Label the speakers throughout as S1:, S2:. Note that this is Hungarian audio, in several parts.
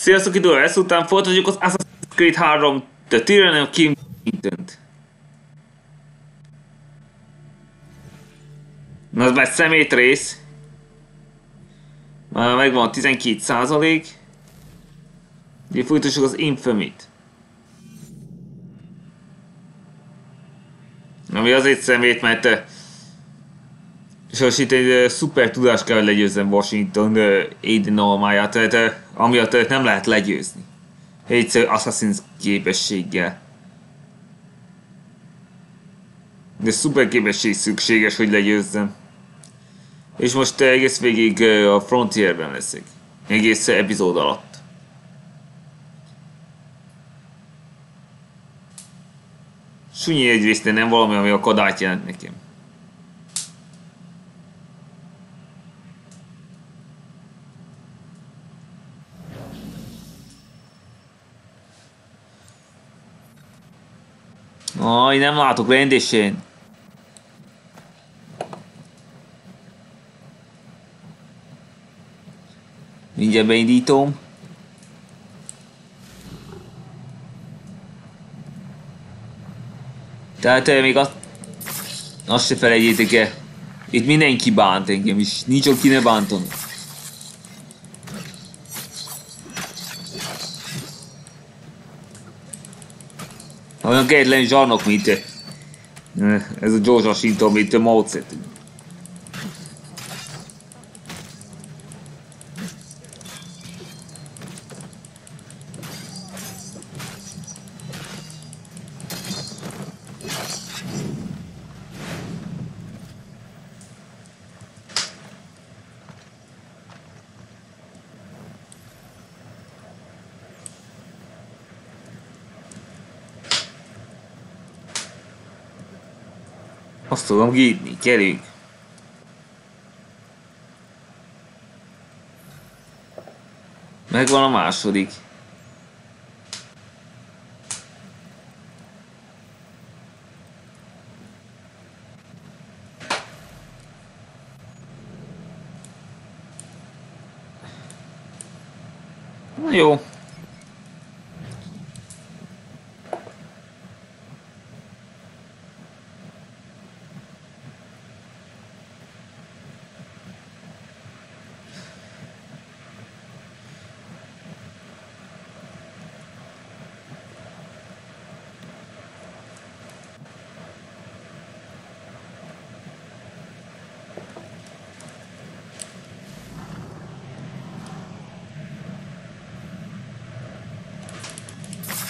S1: Sziasztok idő, ezután folytatjuk az Assassin's Creed 3 The Tyranny of King Content. Na, ez már szemét rész. Már megvan a 12 százalék. Ugye folytassuk az Infamit. Ami azért szemét, mert és itt egy szuper tudás kell, legyőzzem Washington Aiden almáját, tehát amiatt uh, nem lehet legyőzni. Egyszerű Assassin's képességgel. De szuper képesség szükséges, hogy legyőzzem. És most egész végig a Frontierben leszek. Egész epizód alatt. Sunyi egyrészt, de nem valami, ami a kadát jelent nekem. Aj, nem látok rendesen. Mindjárt beindítom. Tehát még azt, azt se felejtjétek el. Itt mindenki bánt engem is. Nincs ott ki ne bánton. Olyan kegyetlen zsarnok, mint ez a George Washington, mint a Mao Zedong. Tudom gírni, gyerünk! Megvan a második. Na jó.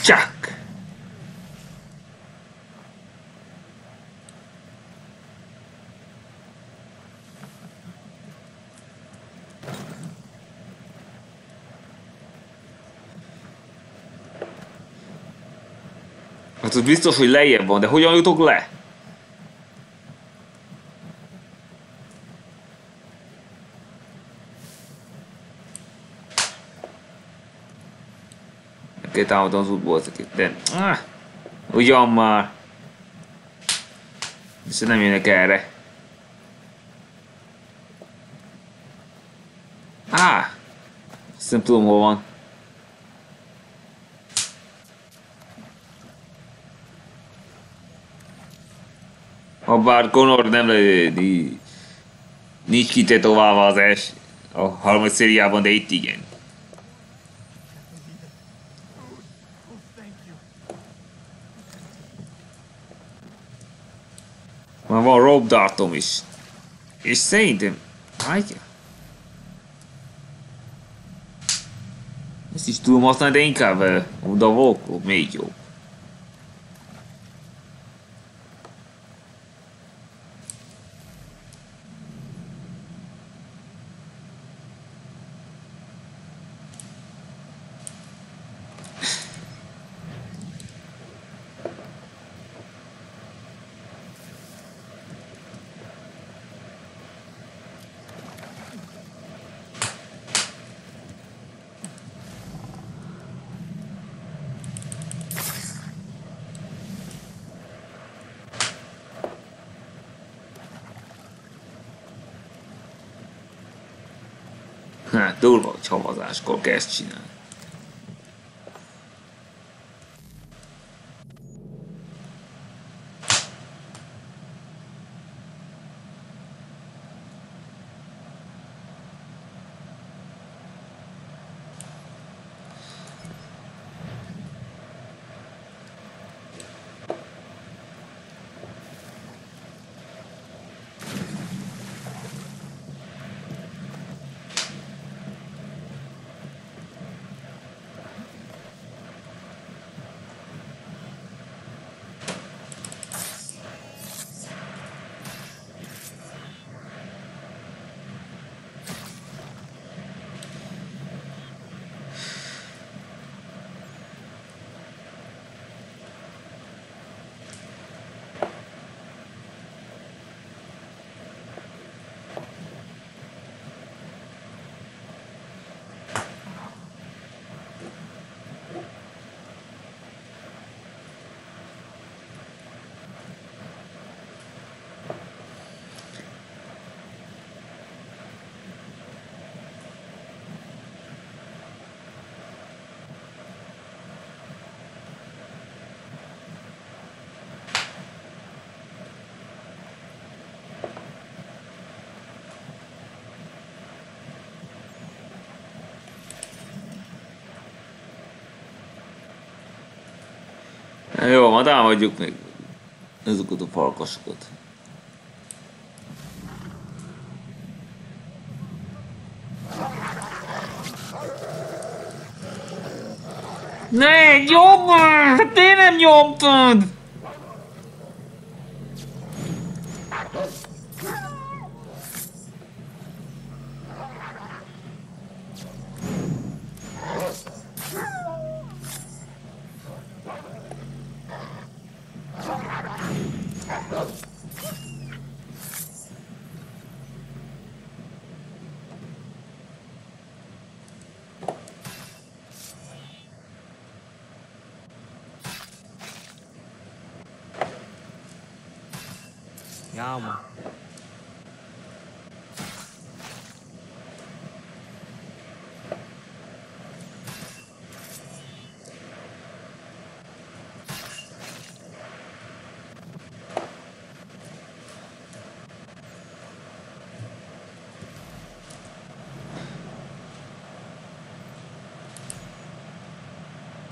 S1: Csak! Hát az biztos, hogy lejjebb van, de hogyan jutok le? Kell támadom az útból ezeket, de... Ah, ugyan már. És nem jönnek erre. Á! Ah, azt nem tudom hol van. Ha bár Conor nem nincs kitetoválva az es a harmadik szériában, de itt igen. Már van rope dartom is. És szerintem... Hájtja. Ezt is tudom használni, de inkább uh, oda volkó, még jobb. Hát durva, hogy havazáskor kezd csinálni. Jó, ma támadjuk meg ezeket a farkasokat. Ne, jobban! Te nem nyomtad!
S2: Calma.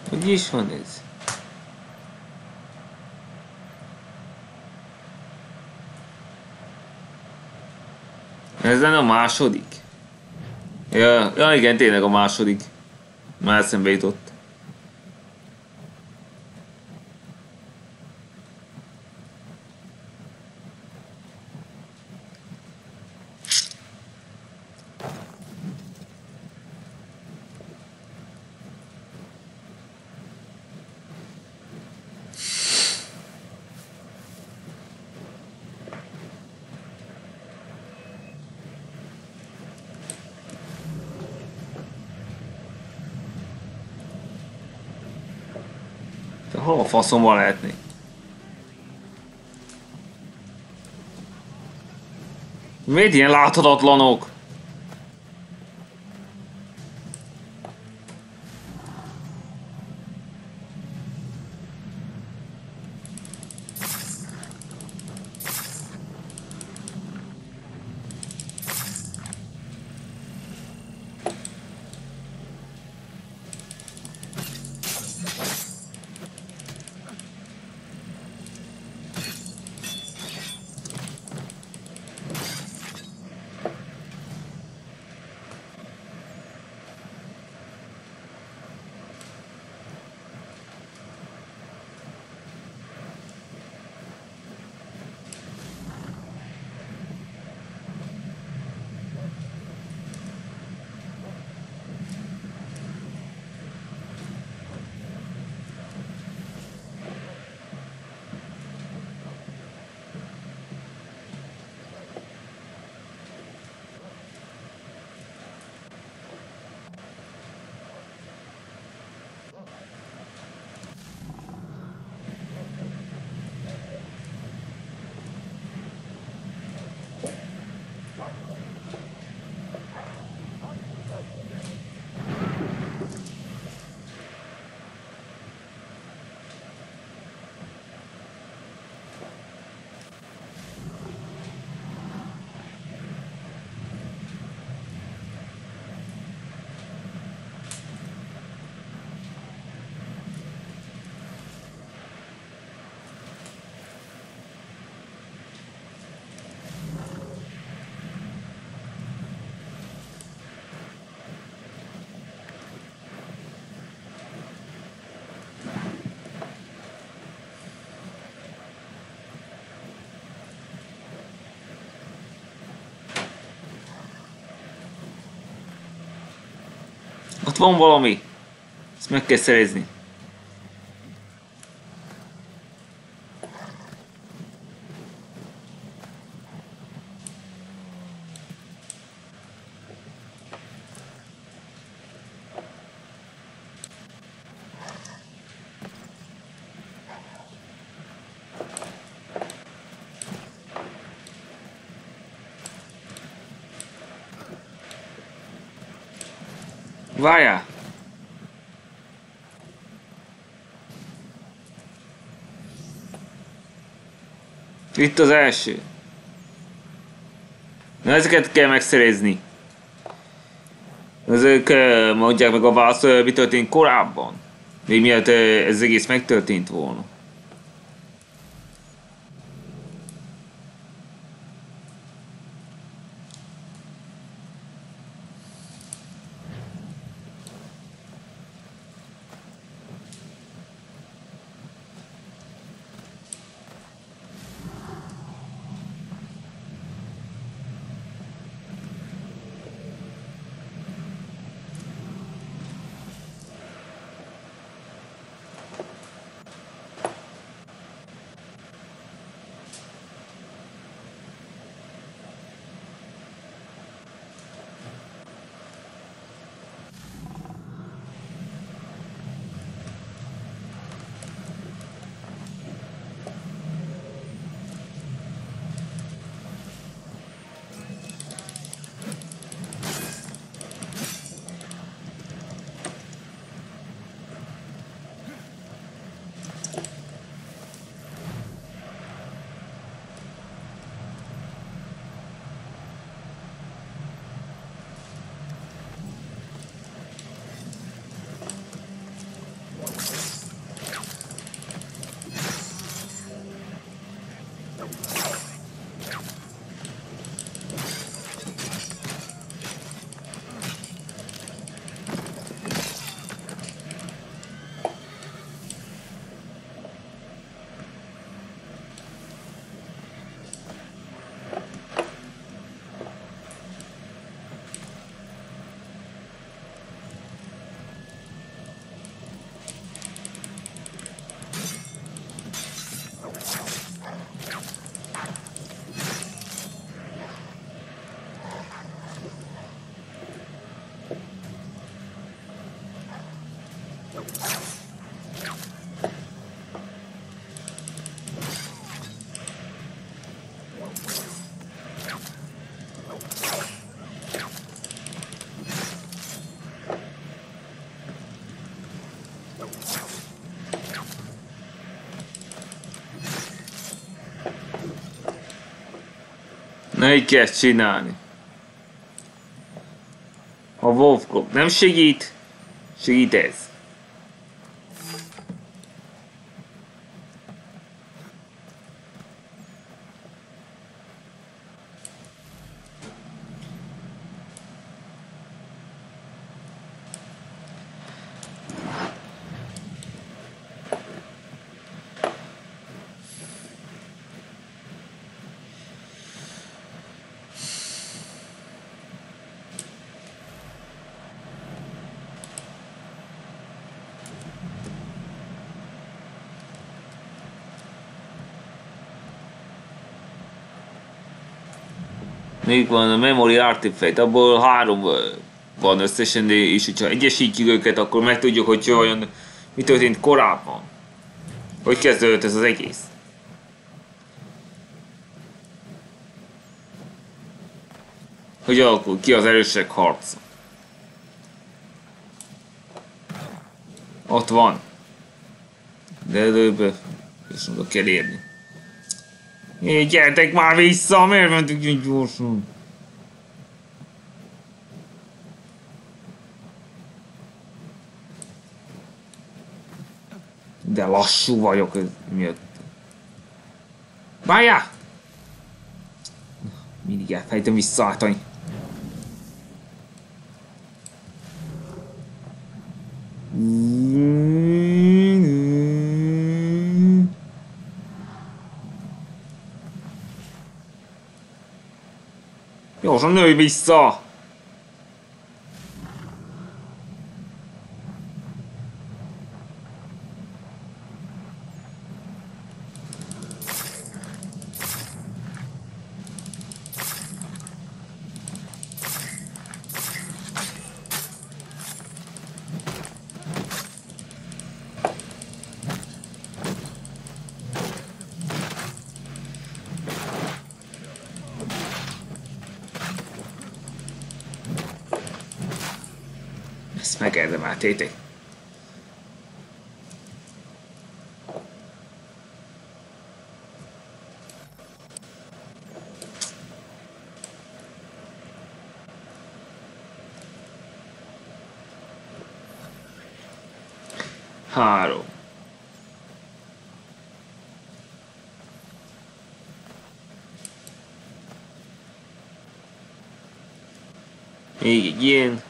S1: Hogy is van ez? Ez lenne a második? Ja, ja igen, tényleg a második. Már eszembe jutott. De hol a faszomban lehetni? Miért ilyen láthatatlanok? Ott van valami. Ezt meg kell szerezni. Várjál! Itt az első. Na ezeket kell megszerezni. Ezek mondják meg a választ, mi történt korábban. Még eh, ez egész megtörtént volna. Ezt csinálni. A Wolf Club nem segít, segít ez. Még van a Memory Artifact, abból három van összesen, és hogyha egyesítjük őket, akkor megtudjuk, hogy olyan mi történt korábban. Hogy kezdődött ez az egész. Hogy alakul ki az erősek harca. Ott van. De előbb és oda kell érni. Jé, gyertek már vissza, miért mentünk így gyorsan? De lassú vagyok ez miatt. Várjál! Mindig elfejtem visszaállítani. Gyorsan nőj vissza! Ezt megérdemeltétek. Három. Még egy ilyen.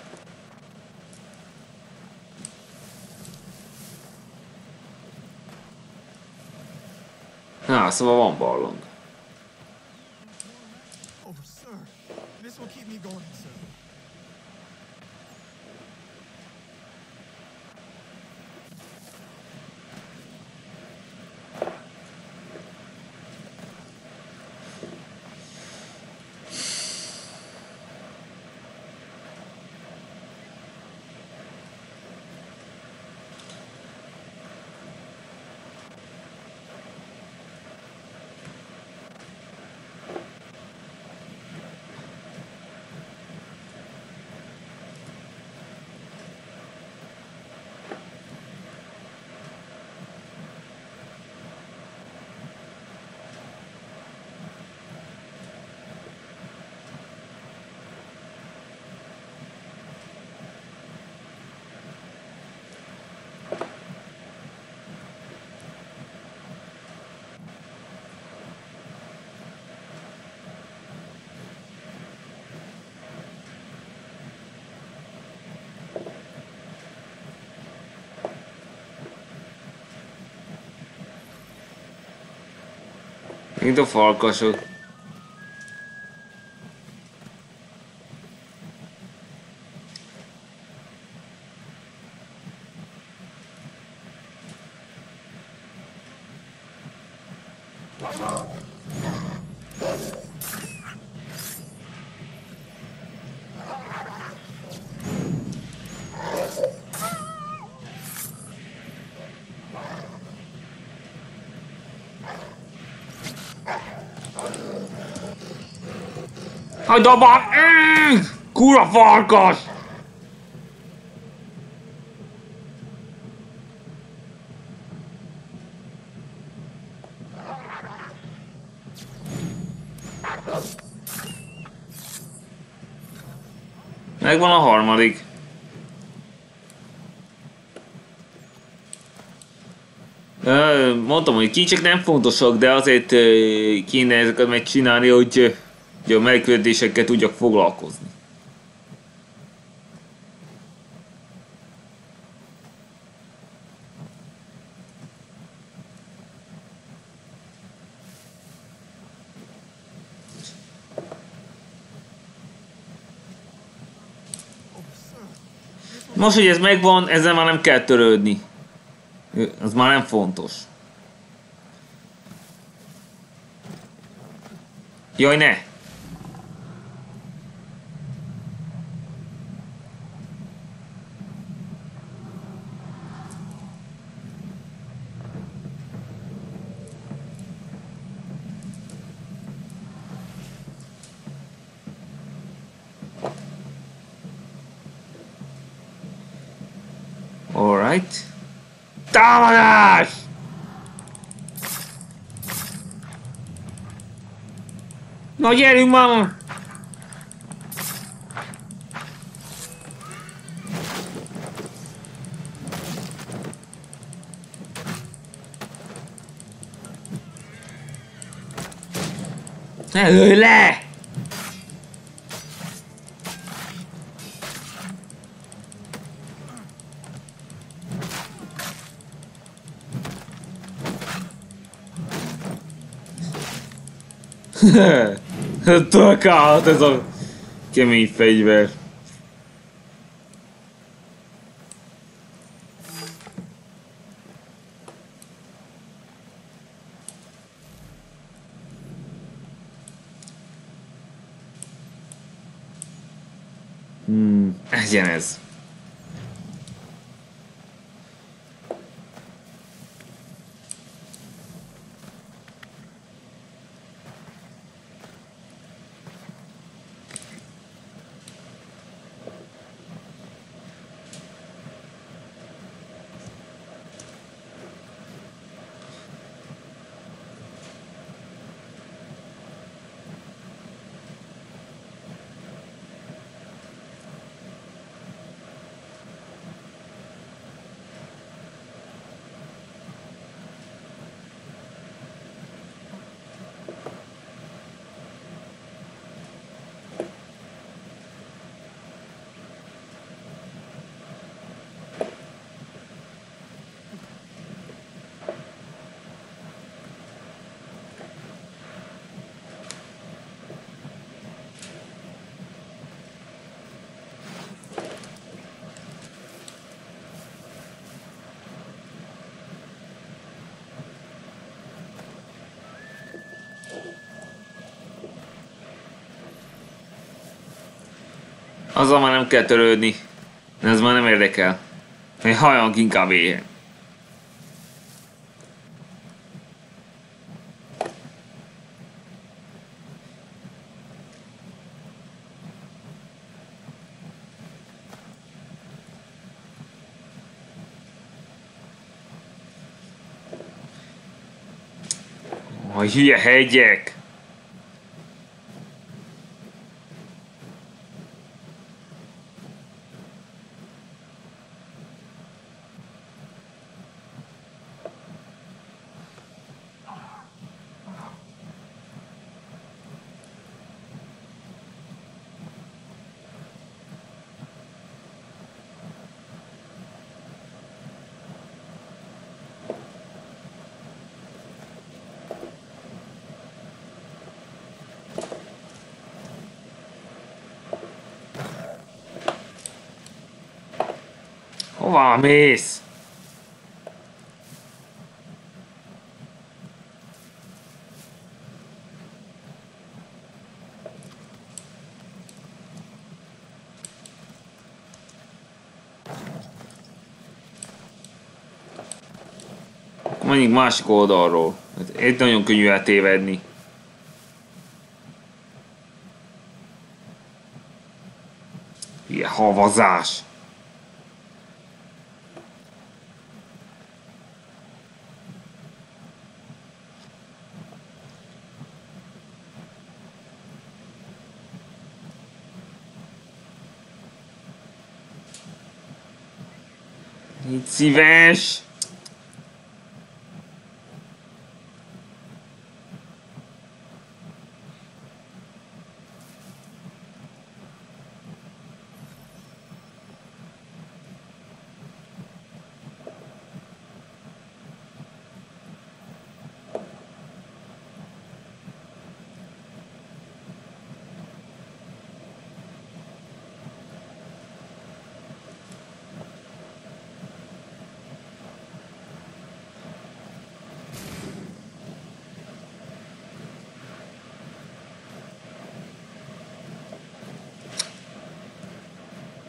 S1: Na, szóval van ballong. Mint a farkasok. hagyd már! Mm, Kura farkas! Megvan a harmadik. Mondtam, hogy kicsik nem fontosak, de azért kéne ezeket megcsinálni, hogy hogy a megkötésekkel tudjak foglalkozni. Most, hogy ez megvan, ezzel már nem kell törődni. Az már nem fontos. Jaj, ne! Alright. Támadás! Na gyerünk már! Ne lőj le! Tök állt ez a kemény fegyver. Hmm, egyen ez. Azzal már nem kell törődni. Ez már nem érdekel. Hogy halljunk inkább éhen. A hülye hegyek! Hova mész? Mondjuk másik oldalról. Hát Itt nagyon könnyű eltévedni. Ilyen havazás. szíves!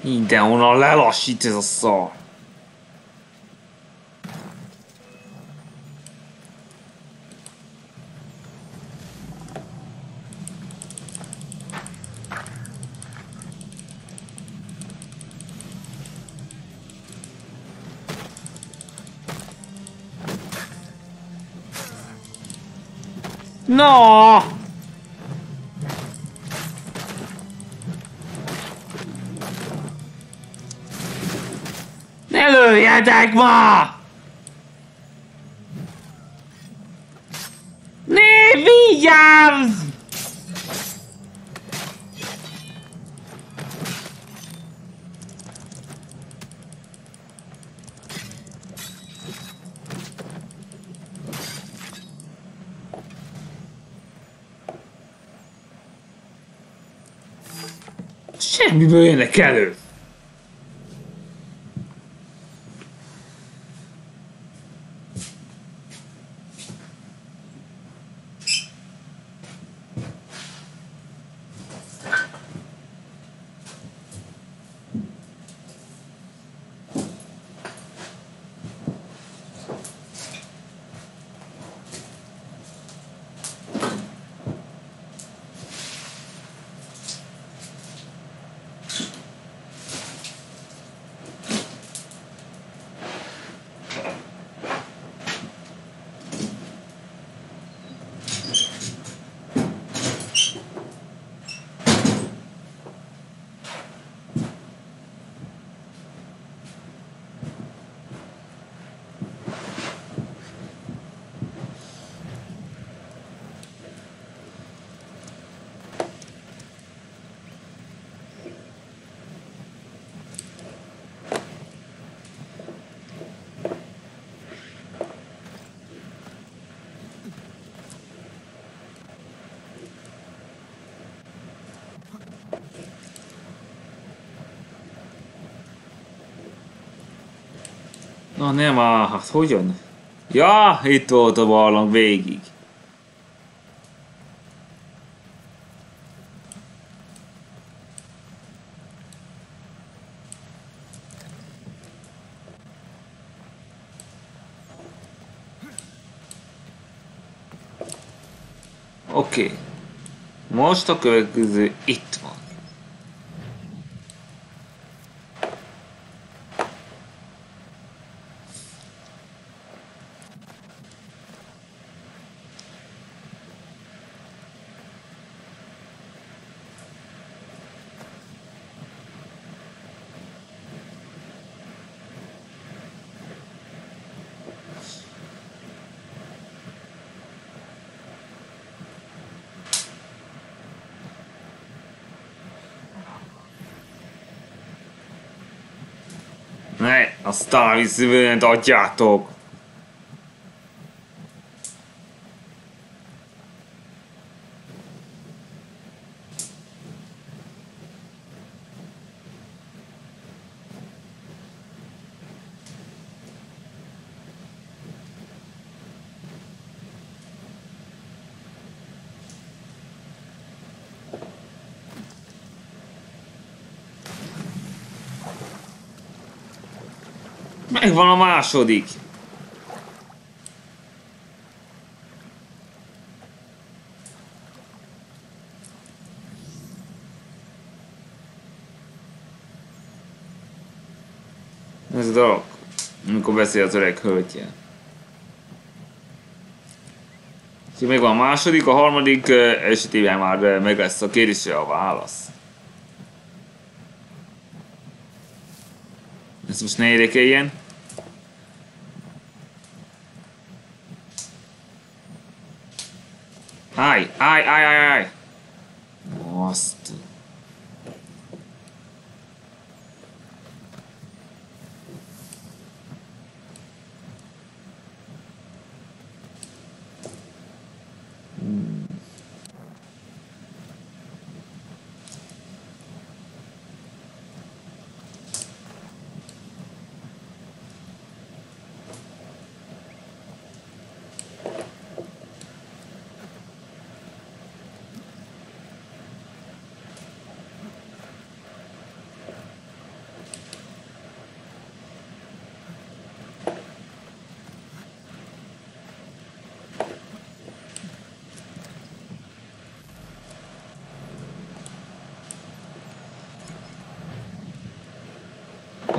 S1: Így szíves. Mindenhonnan lelassít ez a szar. No! Ne lőjetek ma! Ne vigyázz! Semmiből jönnek elő. Á, hát hogyan? Ja, itt volt a barlang végig. Oké. Okay. Most a következő itt van. Ne, a Star Wars adjátok! Megvan a második! Ez a dolog, amikor beszél az öreg hölgyje. Úgyhogy megvan a második, a harmadik esetében már meg lesz a kérdésre a válasz. Ez most ne érdekeljen.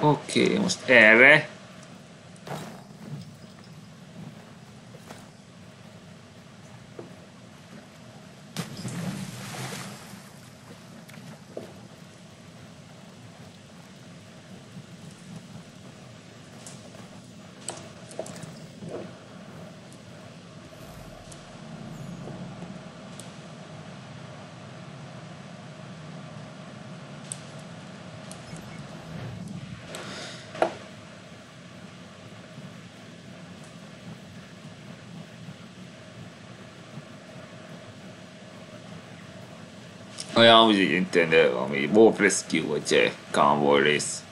S1: Oké, okay, most erre. No ja mówię internet, bo mi było preski, bo cię, kam, bo rys.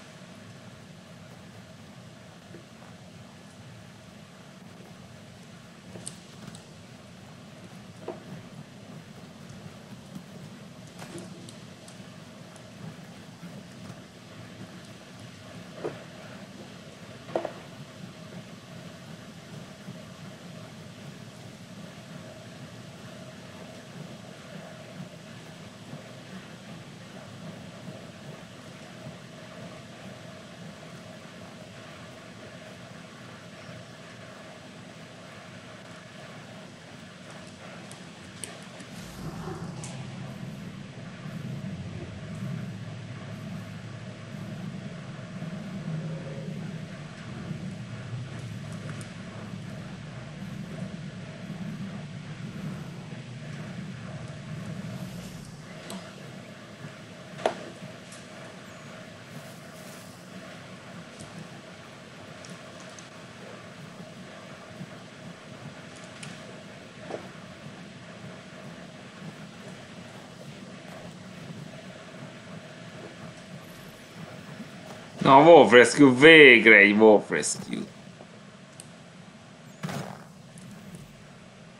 S1: Na, Wolf Rescue, végre egy Wolf Rescue.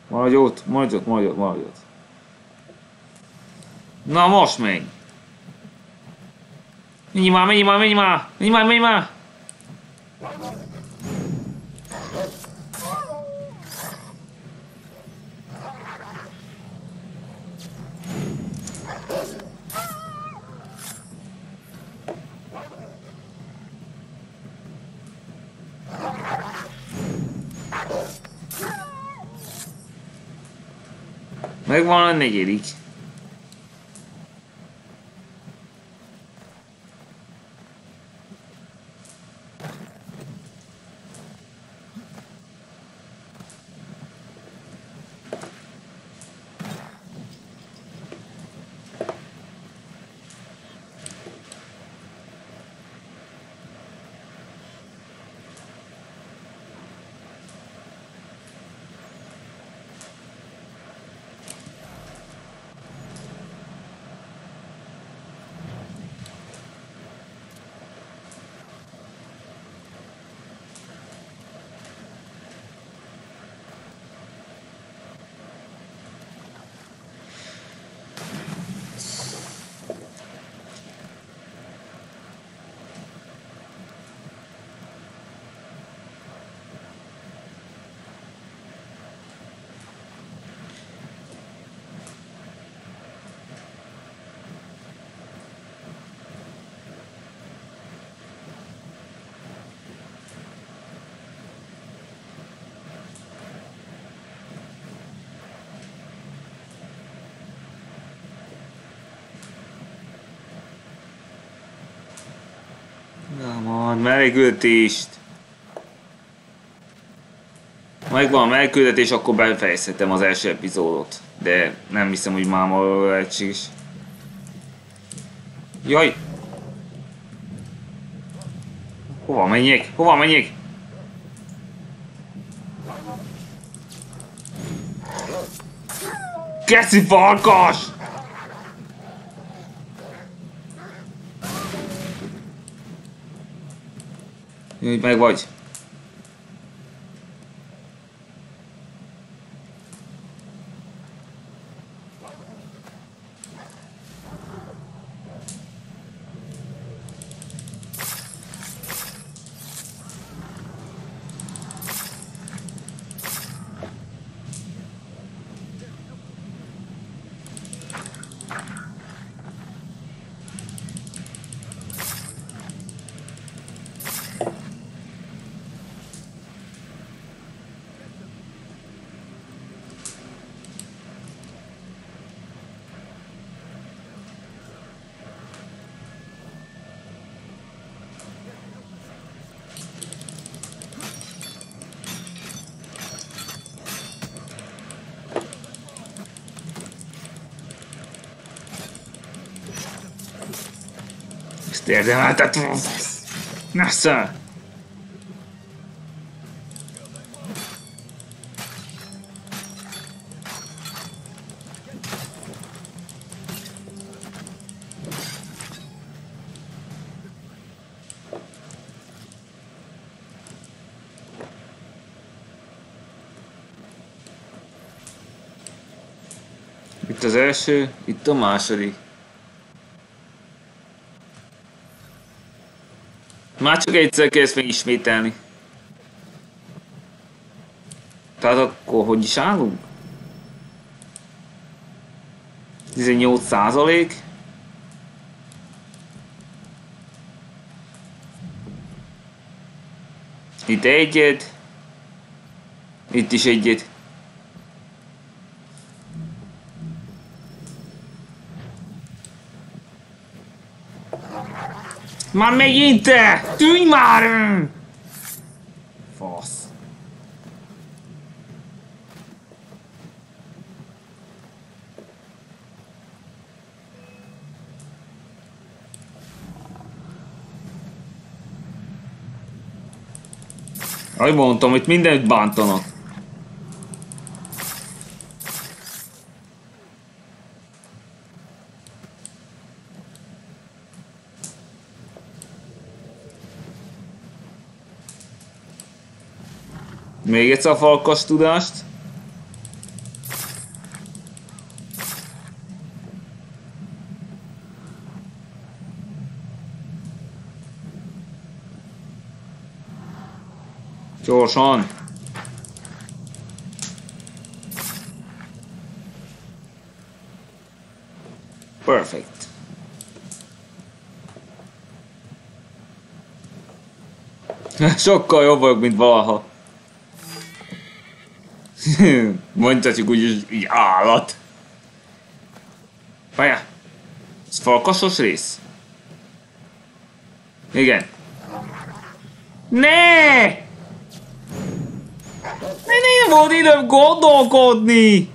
S1: Maradj ott, maradj ott, maradj ott, maradj ott. Na, most még. Menj már, menj már, menj már, menj már, menj már. Megvan a negyedik. Mellékültést. Megvan a melléküldetés, akkor befejezhetem az első epizódot. de nem hiszem, hogy máma lehetséges. Jaj! Hova menjek? Hova menjek? Geci farkas! Jaj, meg érdemeltet. Nesze! Itt az első, itt a második. Már csak egyszer kell ezt megismételni. Tehát akkor hogy is állunk? 18 százalék. Itt egyet. Itt is egyet. Már megint te! Tűnj már! Fasz. Ahogy mondtam, itt mindenütt bántanak. Még egyszer a falkas tudást. Gyorsan! Perfect. Sokkal jobb vagyok, mint valaha. Mondhatjuk úgy, hogy állat. Várjál. Ez falkasos rész? Igen. Ne! Ne, nem volt időm gondolkodni!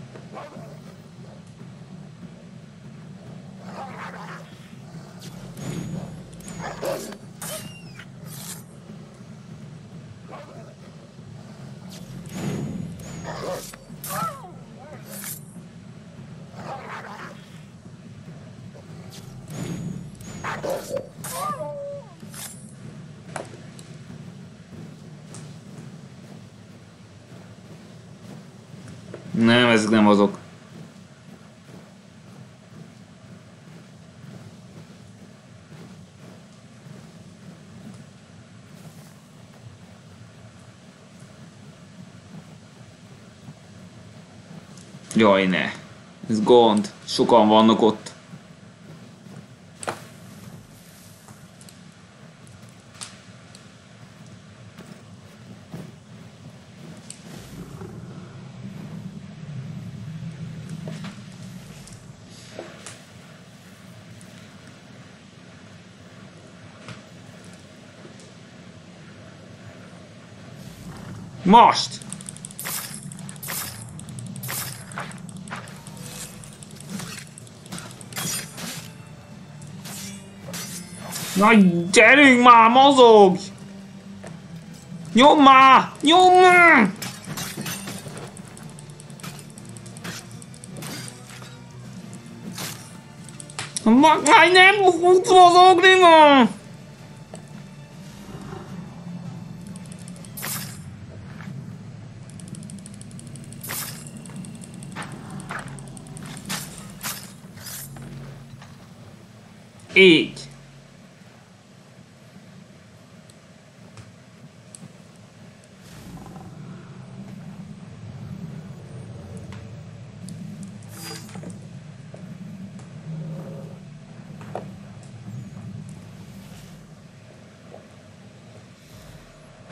S1: Nem, ezek nem azok. Jaj, ne. Ez gond. Sokan vannak ott. Most! Na gyerünk már, mozogj! Nyom már! Nyom már! Már nem tudsz mozogni ma! Így.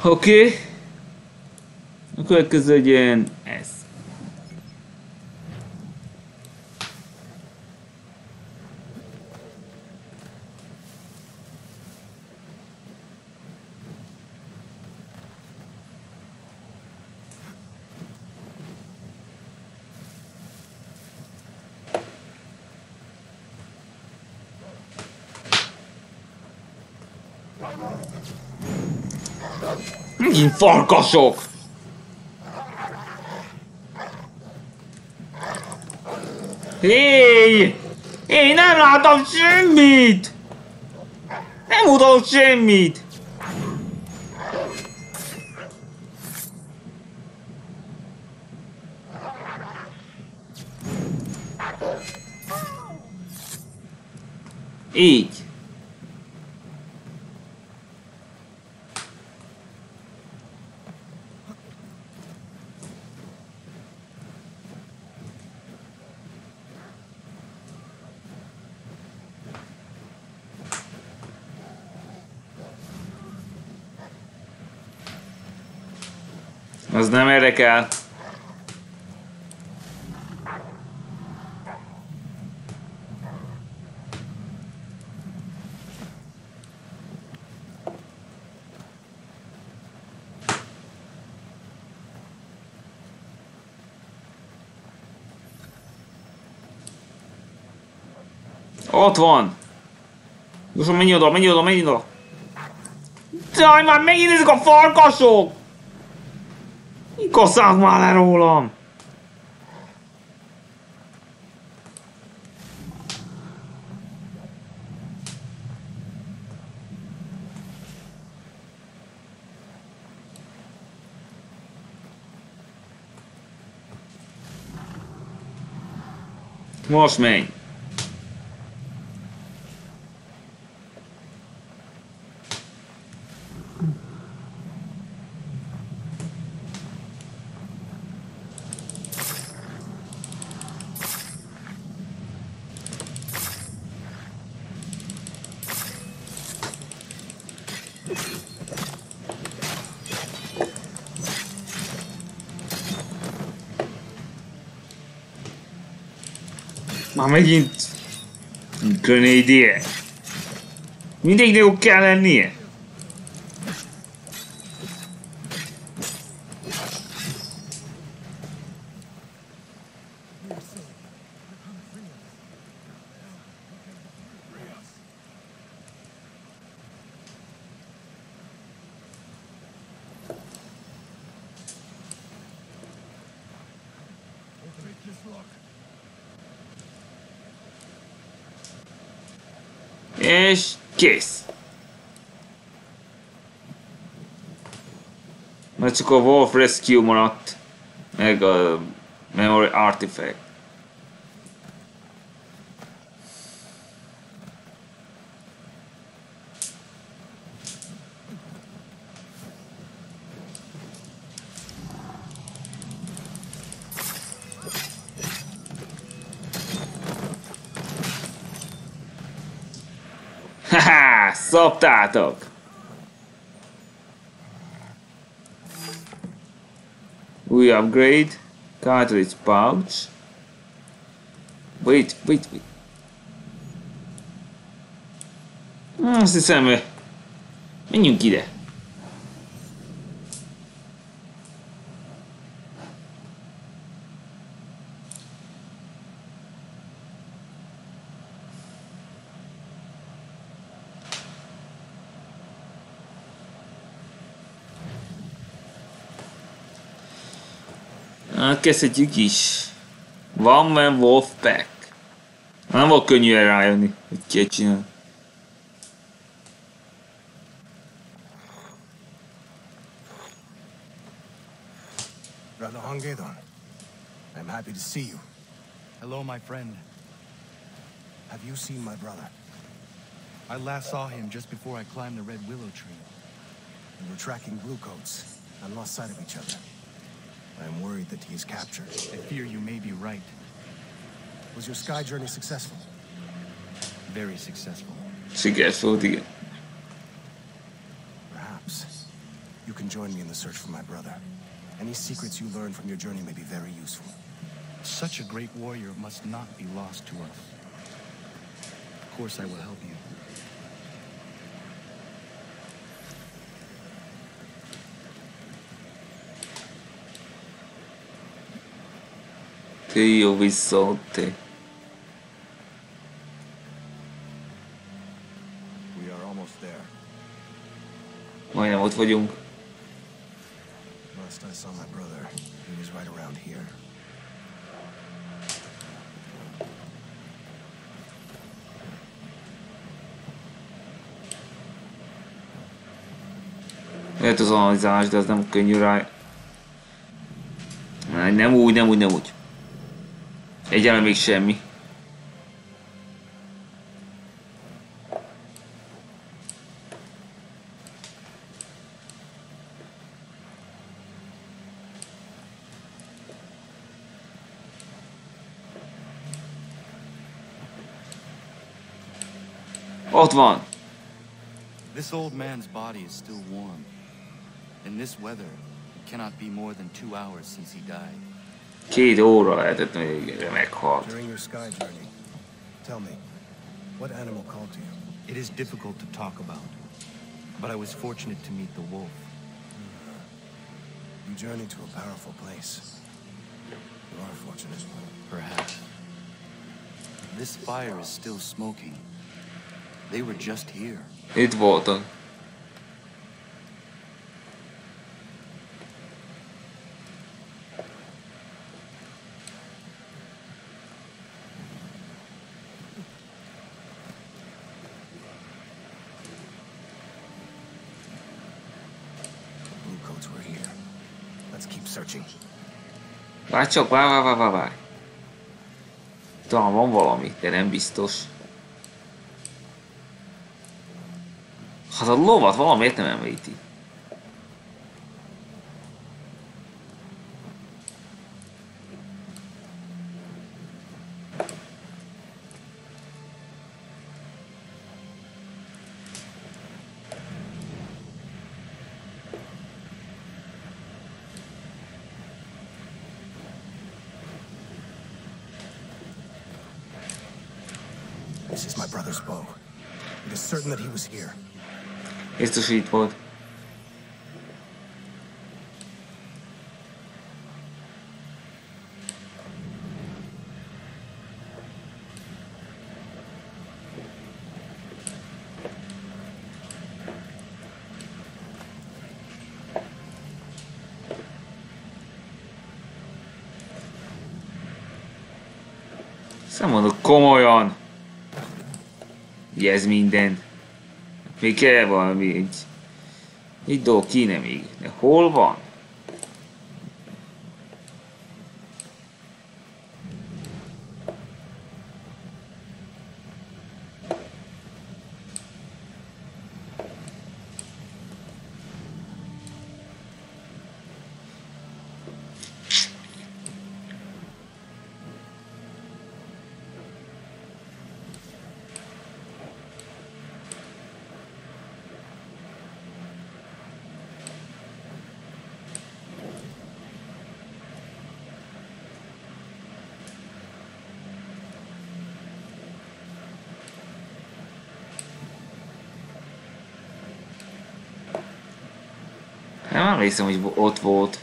S1: Oké. Okay. A következő egy ilyen ez. Megint farkasok! Hé! Én nem látom semmit! Nem mutatok semmit! Így. Az nem érdekel. Ott van! Jusson, menj oda, menj oda, menj oda! Jaj, már megint ezek a farkasok! Kosszák már le rólam! Most menj! Már megint. Mindig jó kell lennie.
S3: Take this look.
S1: És kész. Már csak a Wolf Rescue maradt. Meg a Memory Artifact. Szoptátok! Új upgrade. Cartridge pouch. Wait, wait, wait. Azt hiszem, menjünk ide. Hát kezdhetjük is. Van Man Wolfpack. Nem volt könnyű erre rájönni, hogy ki csinál.
S3: Brother Hongedon, I'm happy to see you.
S4: Hello, my friend.
S3: Have you seen my brother?
S4: I last saw him just before I climbed the red willow tree.
S3: We were tracking bluecoats and lost sight of each other. I am worried that he is captured.
S4: I fear you may be right.
S3: Was your sky journey successful?
S4: Very successful.
S1: Sikeres volt, igen.
S3: Perhaps. You can join me in the search for my brother. Any secrets you learn from your journey may be very useful.
S4: Such a great warrior must not be lost to us. Of course, I will help you.
S1: Te jó visszaadté.
S3: We are almost there.
S1: Majdnem ott vagyunk.
S3: Last I saw my brother, he was right around here.
S1: Lehet az analizálás, de az nem könnyű rá. Nem úgy, nem úgy, nem úgy. Egyelőre még semmi. Ott van.
S4: This old man's body is still warm. In this weather, it cannot be more than two hours since he died.
S1: Két óra lehetett, hogy meghalt.
S3: During your sky journey, tell me, what animal called to you?
S4: It is difficult to talk about, but I was fortunate to meet the wolf.
S3: You journeyed to a powerful place. You are fortunate.
S4: Perhaps. This fire is still smoking. They were just here.
S1: Itt voltak. Várj csak, várj, várj, várj, várj. Talán van valami, de nem biztos. Hát a lovat valamiért nem említi.
S3: This is my brother's bow. It is certain that he was here.
S1: Biztos itt volt. Mondok, komolyan. Ugye ez minden. Még kell valami egy... Egy dolog kéne még. De hol van? Emlékszem, hogy ott volt.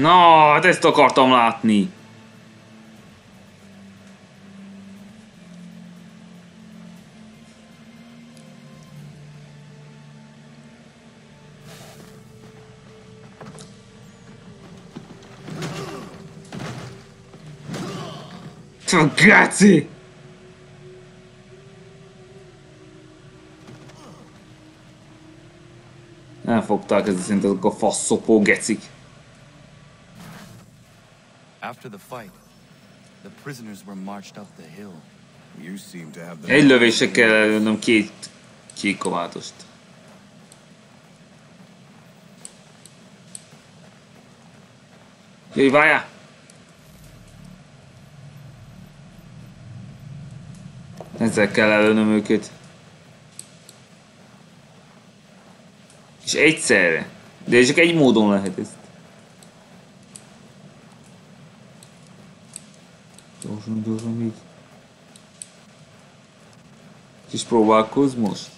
S1: Na, hát ezt akartam látni. Grazie! Elfogták ez szerint azok a faszopó gecik.
S4: After the fight, the prisoners were marched up the hill.
S3: You seem to have the
S1: Egy lövésre kell előnöm két csíkovátost. Jöjj, várjál! Ezzel kell előnöm őket. És egyszerre. De csak egy módon lehet ezt. Gyorsan, gyorsan még. Kis próbálkozz most.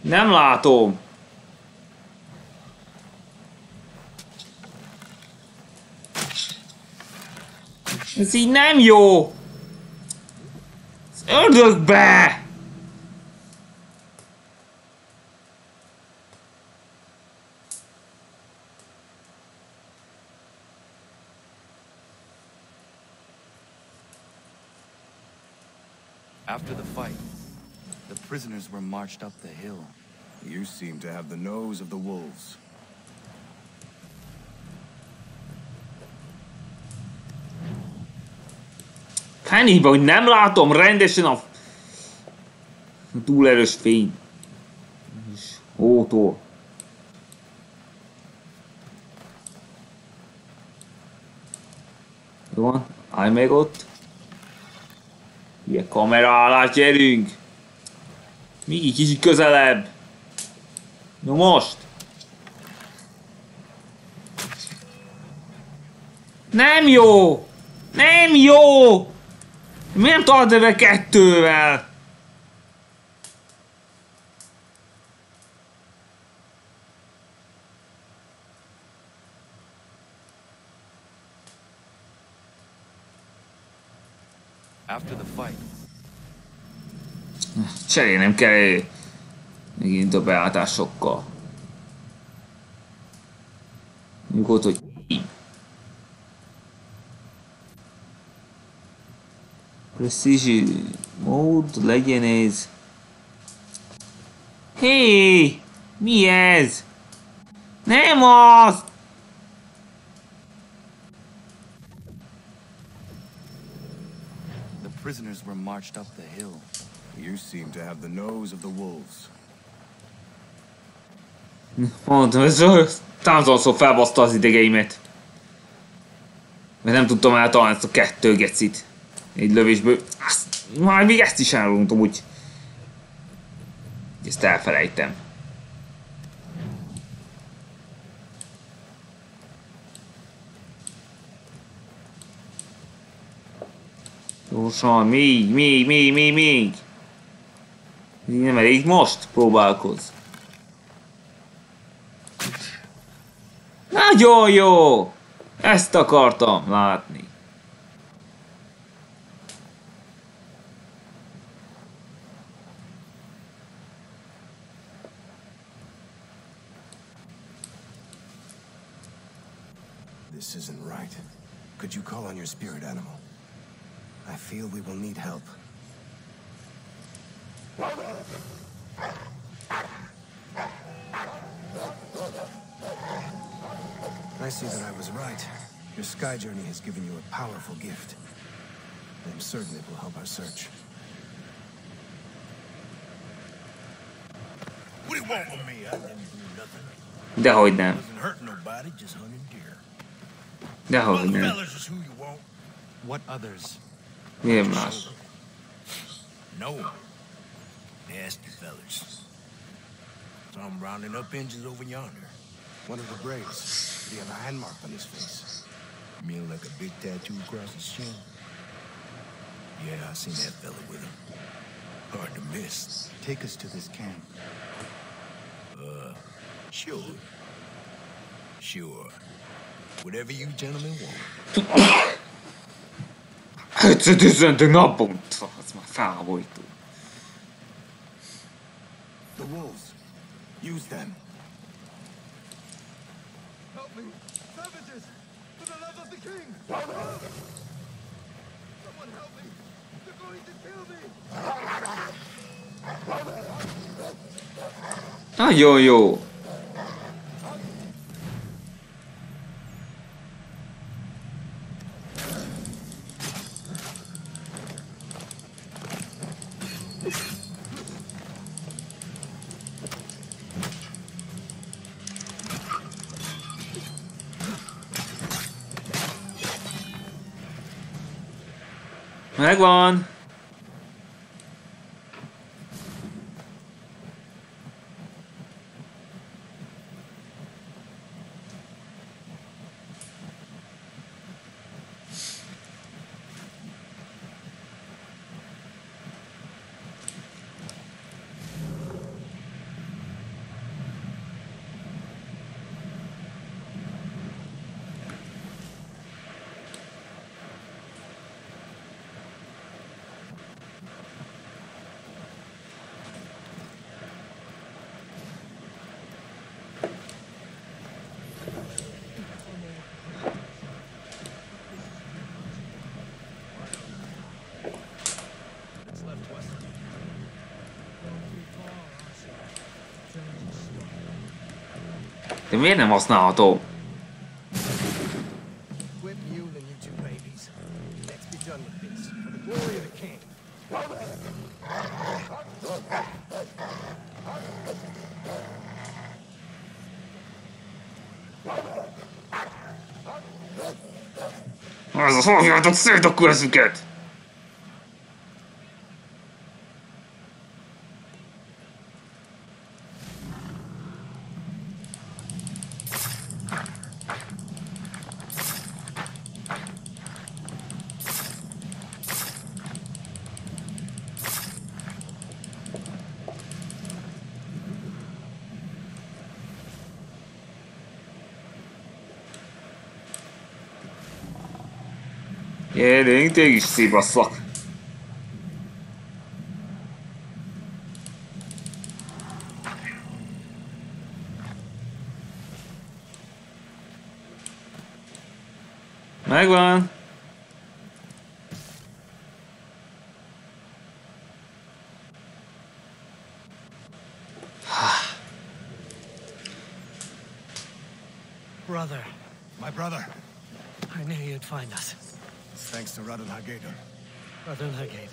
S1: Nem látom. Ez így nem jó. Az ördögbe!
S4: Prisoners were marched up the hill.
S3: You seem to have the nose of the wolves.
S1: Fenébe, hogy nem látom rendesen a... a túl erős fény. És Hótól. Jó van, állj meg ott. Ilyen kameraállás, gyerünk! Még egy kicsit közelebb. No most! Nem jó! Nem jó! Miért nem tart be kettővel?
S4: After the fight,
S1: Cserélnem kell megint a beállításokkal. Nyugodt, hogy így. Precision mode legyen ez. Hé! Mi ez? Nem az!
S4: prisoners were marched up the hill.
S3: You seem to have the nose of the wolves.
S1: Mondtam, ez táncolszó felbaszta az idegeimet. Mert nem tudtam eltalálni ezt a kettő gecit. Egy lövésből. Azt, már még ezt is elrontom, úgy. Ezt elfelejtem. Gyorsan, még, még, még, még, még. Még nem elég most próbálkozz. Nagyon jó! Ezt akartam látni.
S3: This isn't right. Could you call on your spirit animal? I feel we will need help. I see that I was right. Your sky journey has given you a powerful gift. I am certain it will help our search.
S5: What do you want with me? I didn't do nothing.
S1: Dehogy nem.
S5: Wasn't hurting nobody, just hunting deer.
S1: Dehogy
S5: Other
S1: nem.
S5: fellas is who you want.
S4: What others?
S1: Miért más?
S5: No. Nasty fellas. Some rounding up engines over yonder.
S3: One of the Braves. He have a hand mark on his face.
S5: You mean like a big tattoo across his chin? Yeah, I seen that fella with him. Hard to miss.
S4: Take us to this camp.
S5: Uh, Sure. Sure. Whatever you gentlemen want.
S1: Egyszer tüzentök napont! Az már felháborító.
S3: The wolves. Use them.
S6: Help me! Savages! For the love of the king! Someone help me! They're going to kill me!
S1: Ah, Nagyon jó! Megvan! De miért nem használható?
S3: Quit mewling, you two babies. Let's be done with this. For the glory of the king.
S1: Ez a fogjátok szét a közüket! Gyerünk, téged is szívasszak. Megvan.
S3: To Radon Hagedon.
S2: Brother Nagaden.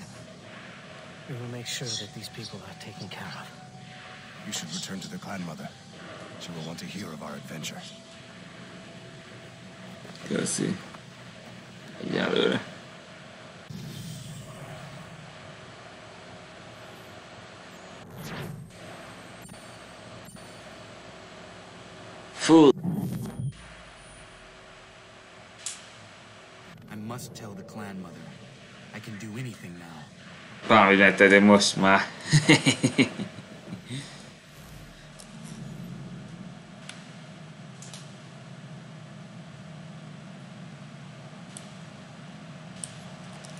S2: We will make sure that these people are taken care of.
S3: You should return to the clan mother. She will want to hear of our adventure.
S1: Köszi. Egyelőre.
S4: Clan mother. I can do anything now.
S1: lehet, de most már.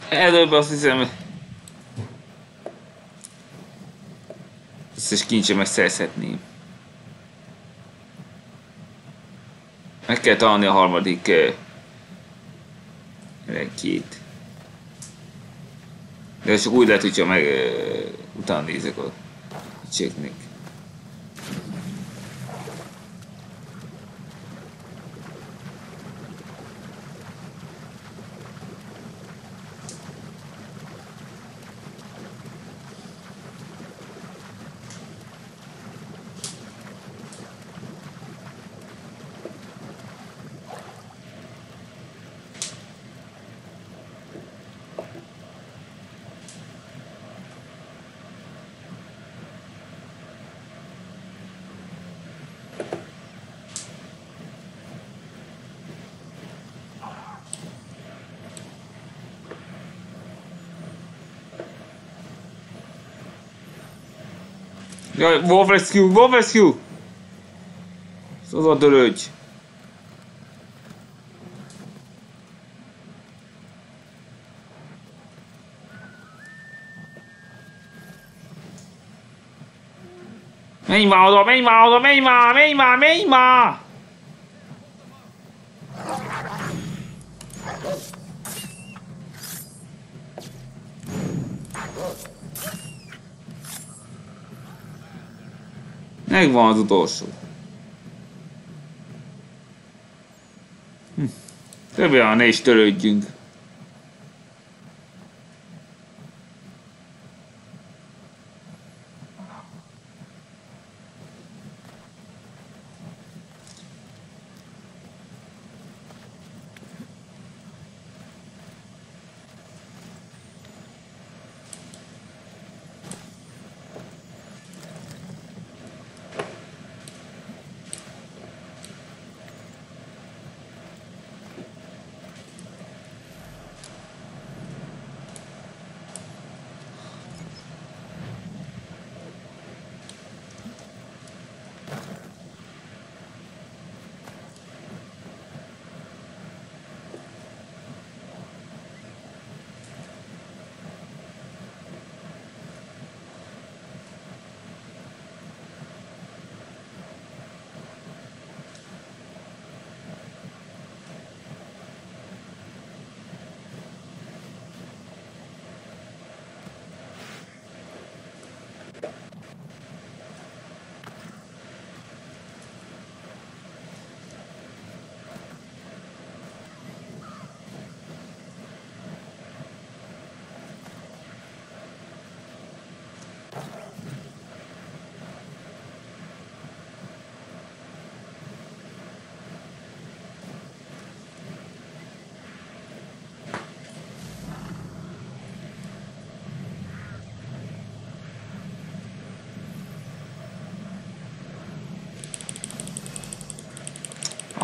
S1: Előbb azt hiszem... Összes kincse megszerezhetném. Meg kell találni a harmadik... Renkét. De csak úgy lehet, hogyha meg uh, utána nézek a cségnek. Jaj, Wolf Rescue, Wolf Rescue! Szóval törődj! Menj már oda, menj már oda, menj már, menj már, menj már! Megvan az utolsó. Hm. Többé ne is törődjünk.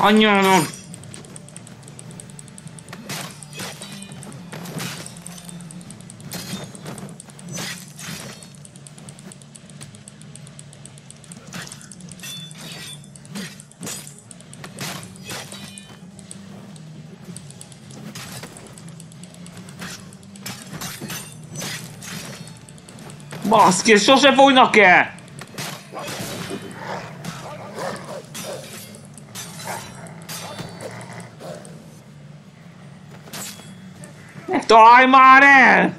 S1: Anyánom! Baszki, sose fújnak el! Ne találj már el!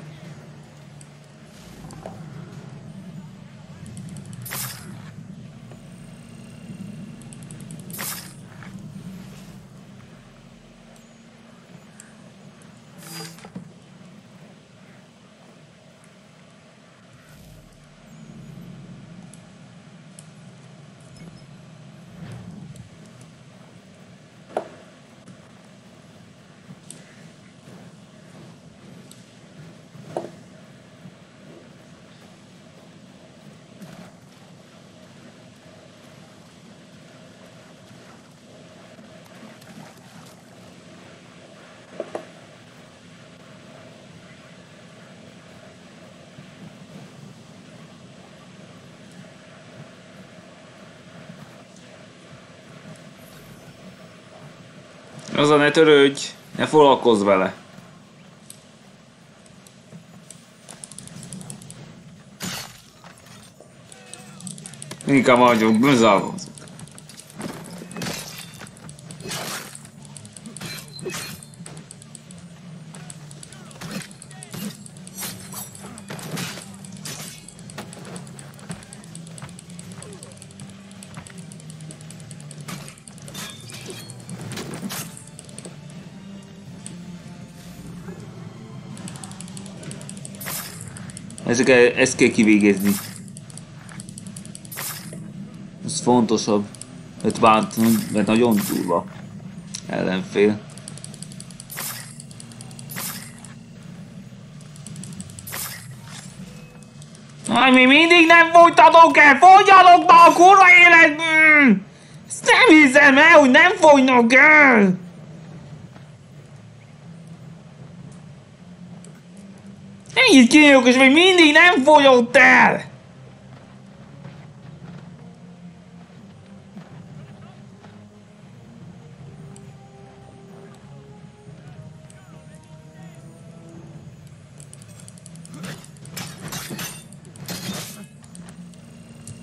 S1: Az a ne törődj, ne foglalkozz vele. Inkább vagyok bőzálózok. Ezeket, ezt kell kivégezni. Ez fontosabb. Mert vált, mert nagyon durva. Ellenfél. Aj, mi mindig nem folytatok el! Fogjatok be a kurva életből! Ezt nem hiszem el, hogy nem fogynak el! Ennyit kínjok, és még mindig nem fogyott el!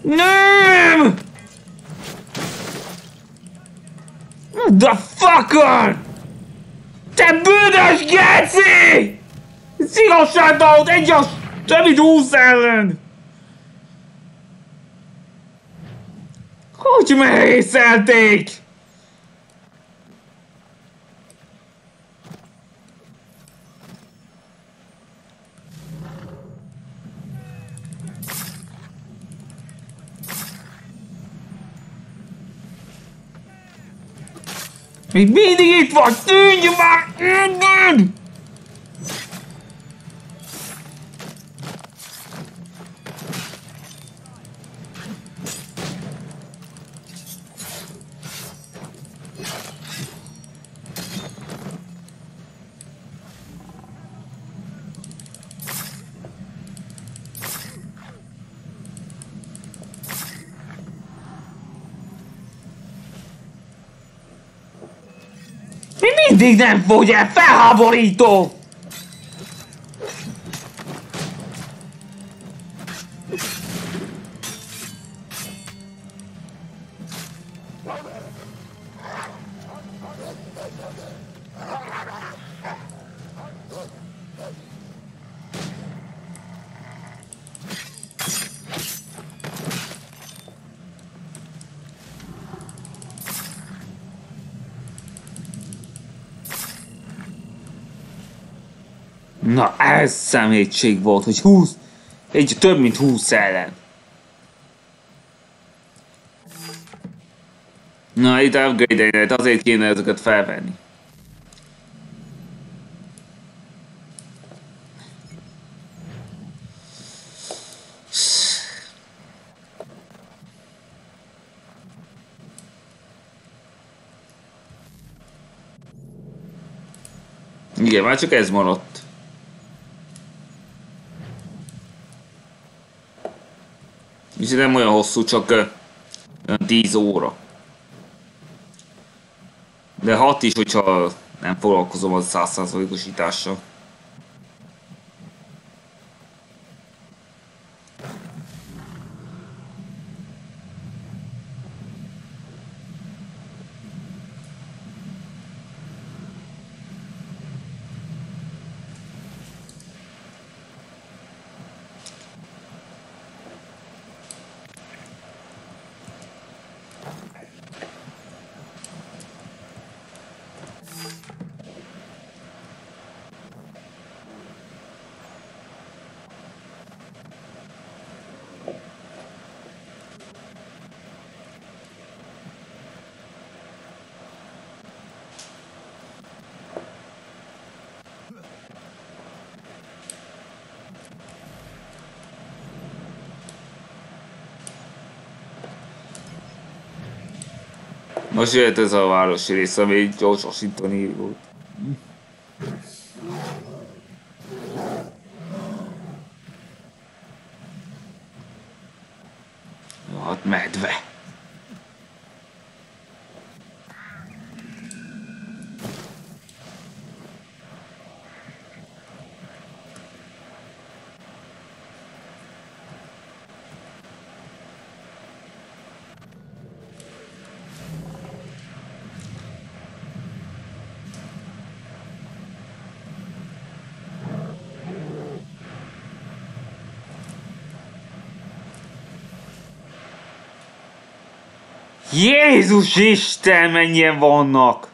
S1: Nem! The fucker! Te büdös geci! Igazságtalanod egy a mint húsz ellen! Hogy merészelték? Még mindig itt vagy! Tűnj már innen! Mindig nem fogy el, felháborító! Ez szemétség volt, hogy 20, egy több mint 20 ellen. Na, itt upgrade azért kéne ezeket felvenni. Igen, már csak ez maradt. És nem olyan hosszú, csak ö, olyan 10 óra. De 6 is, hogyha nem foglalkozom az 100%-osítással. Most jöhet ez a városi rész, ami gyorsosítani volt. Hát medve. Jézus Isten, mennyien vannak!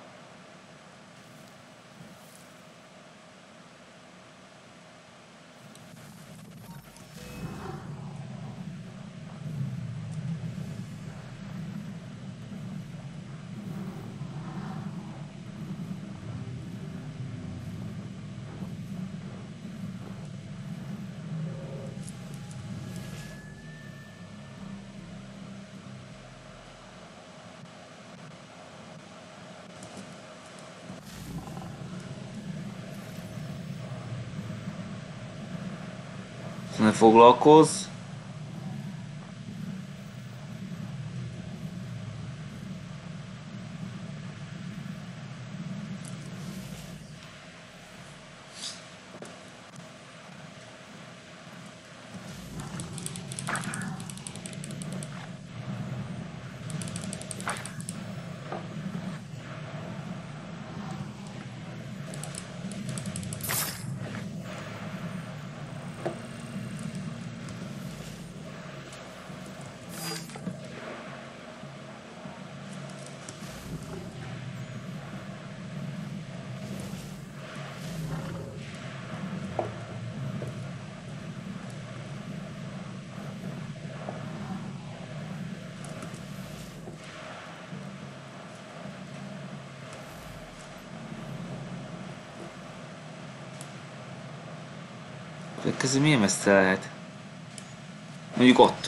S1: Ne foglalkozz. Következő milyen messze lehet? Mondjuk ott.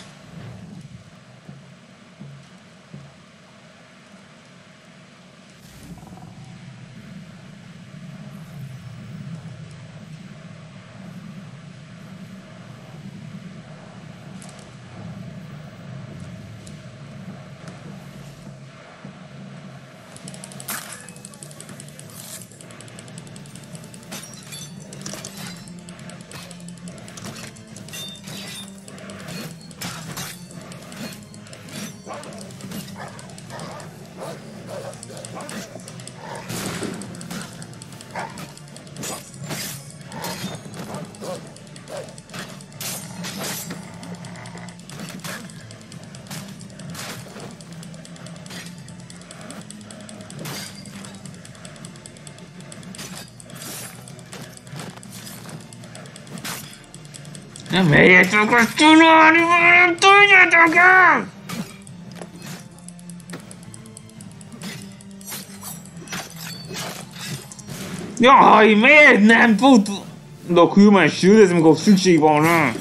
S1: Nem merjétek azt csinálni, nem tudjátok el! Jaj, miért nem tudok human shield, amikor szükség van rá?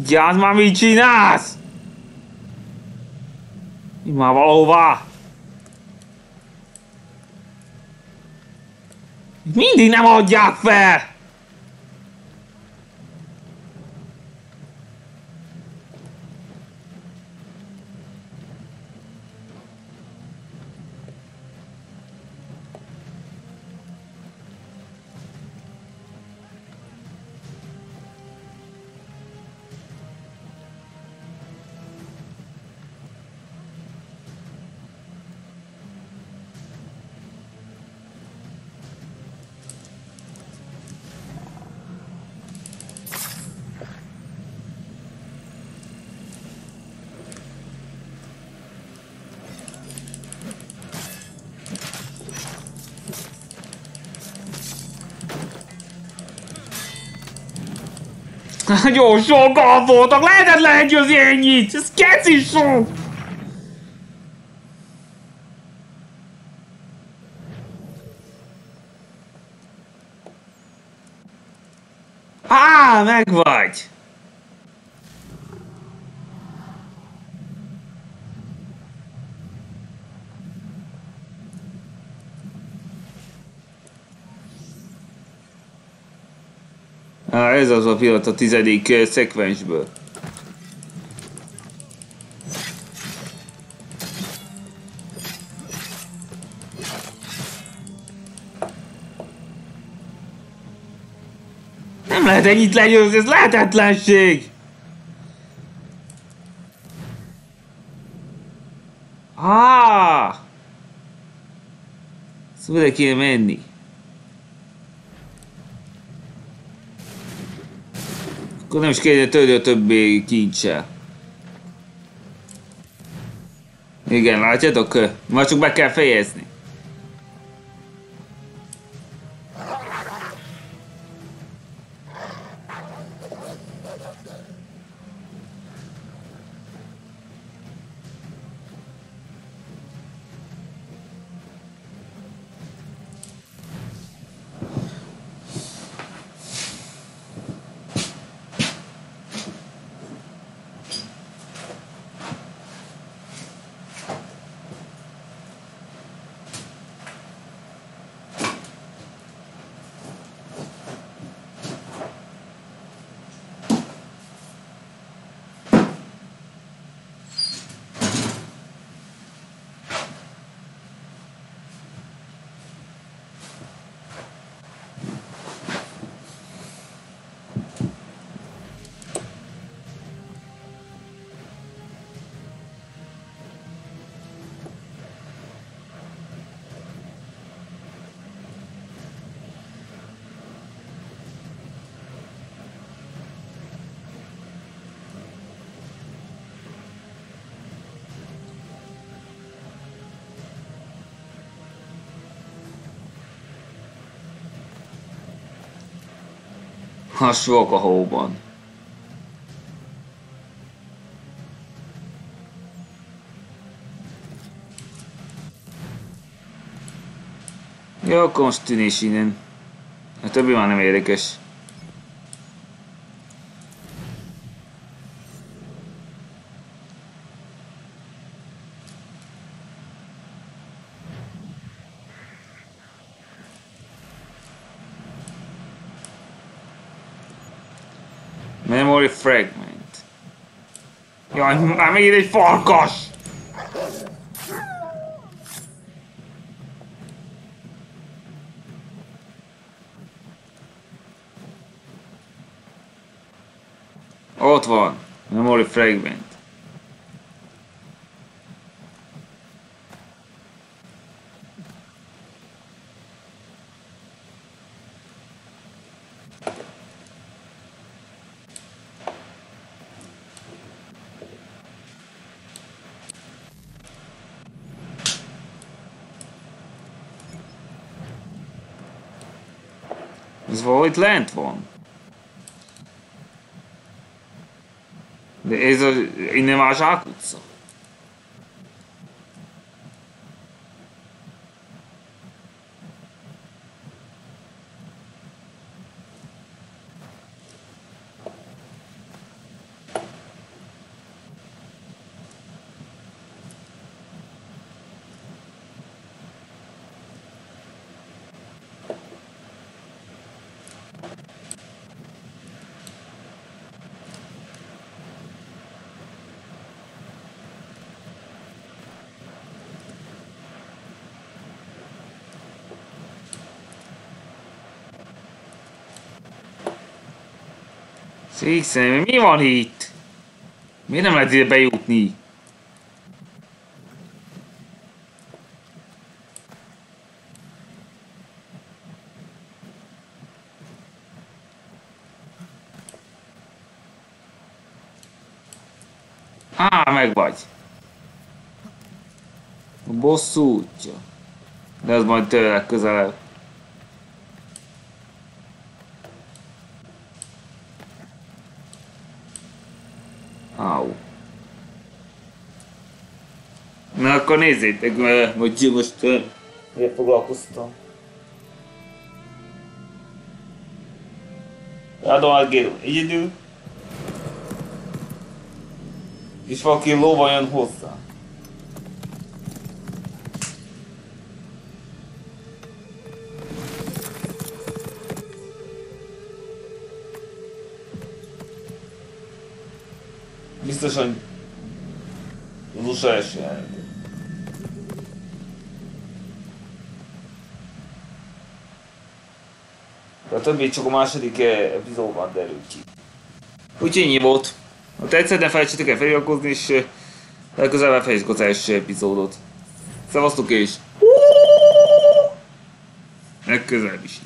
S1: Vigyázz már, mit csinálsz! Mi már! Mindig nem adják fel! Nagyon sokan voltak, lehetetlen legyőzni ennyit! Ez keci sok! Á, meg vagy! Á, ez az a pillanat a tizedik eh, szekvensből. Nem lehet ennyit legyőzni, ez lehetetlenség! Ah! Szóval kéne menni. Akkor nem is kéne töltő többé kincse. Igen, látjátok? Már csak be kell fejezni. Hasonlók a hóban. Jó, akkor most tűnés innen. A többi már nem érdekes. Memory fragment. Jaj, már még egy farkas! Ott van. Memory fragment. Ez valahogy lent van. De ez a, innen már zsákutca. Székszem, mi van itt? Miért nem lehet ide bejutni? Á, meg vagy. A bosszú útja. De ez majd tőle közelebb. Au. Na akkor nézzétek, hogy most miért foglalkoztam. Adom a Gero egyedül. És valaki lóval jön hozzá. Többi csak a második eh, epizódban derül ki. Úgyhogy ennyi volt. Ha tetszett, ne felejtsétek el feliratkozni, és eh, legközelebb fejezzük az első epizódot. Szevasztok és... Legközelebb is.